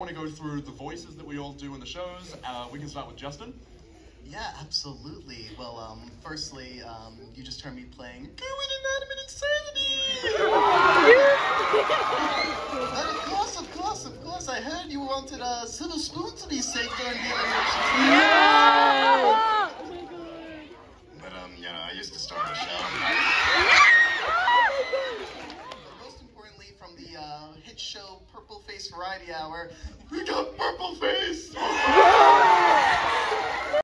want to go through the voices that we all do in the shows. Uh, we can start with Justin. Yeah, absolutely. Well, um, firstly, um, you just heard me playing Gooey Inanimate Insanity! and of course, of course, of course, I heard you wanted uh, Silver Spoon to be safe during the election. Yeah! But, um, you know, I used to start the show. But most importantly, from the uh, hit show Purple Face Variety Hour, we got Purple Face!